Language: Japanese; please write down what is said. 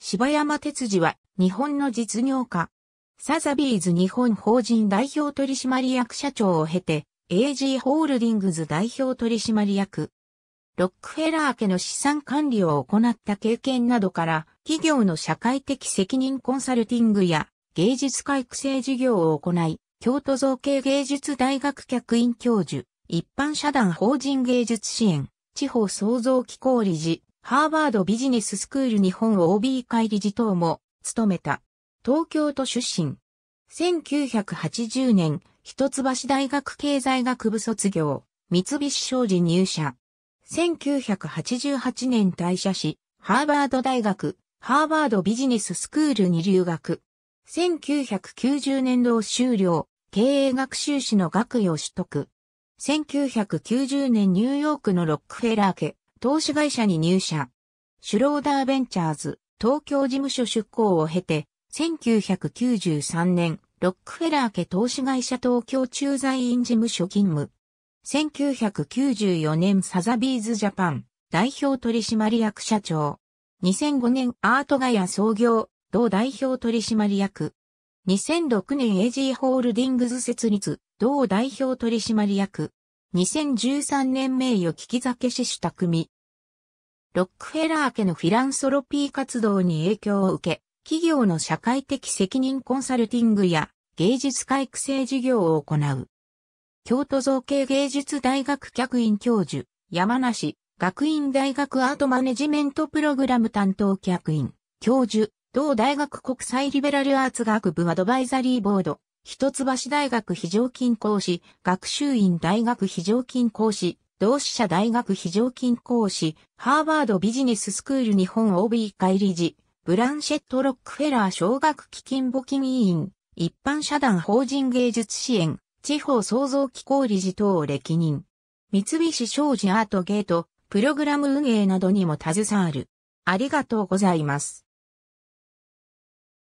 柴山哲司は日本の実業家。サザビーズ日本法人代表取締役社長を経て、AG ホールディングズ代表取締役。ロックフェラー家の資産管理を行った経験などから、企業の社会的責任コンサルティングや芸術家育成事業を行い、京都造形芸術大学客員教授、一般社団法人芸術支援、地方創造機構理事、ハーバードビジネススクール日本 OB 会理事等も務めた。東京都出身。1980年、一橋大学経済学部卒業、三菱商事入社。1988年退社し、ハーバード大学、ハーバードビジネススクールに留学。1990年度終了、経営学修士の学位を取得。1990年ニューヨークのロックフェラー家、投資会社に入社。シュローダーベンチャーズ、東京事務所出向を経て、1993年、ロックフェラー家投資会社東京駐在員事務所勤務。1994年サザビーズジャパン、代表取締役社長。2005年アートガヤ創業、同代表取締役。2006年エイジーホールディングズ設立、同代表取締役。2013年名誉聞き酒師主匠。ロックフェラー家のフィランソロピー活動に影響を受け、企業の社会的責任コンサルティングや芸術家育成事業を行う。京都造形芸術大学客員教授、山梨、学院大学アートマネジメントプログラム担当客員、教授、同大学国際リベラルアーツ学部アドバイザリーボード、一橋大学非常勤講師、学習院大学非常勤講師、同志社大学非常勤講師、ハーバードビジネススクール日本 OB 会理事、ブランシェット・ロックフェラー奨学基金募金委員、一般社団法人芸術支援、地方創造機構理事等を歴任。三菱商事アートゲート、プログラム運営などにも携わる。ありがとうございます。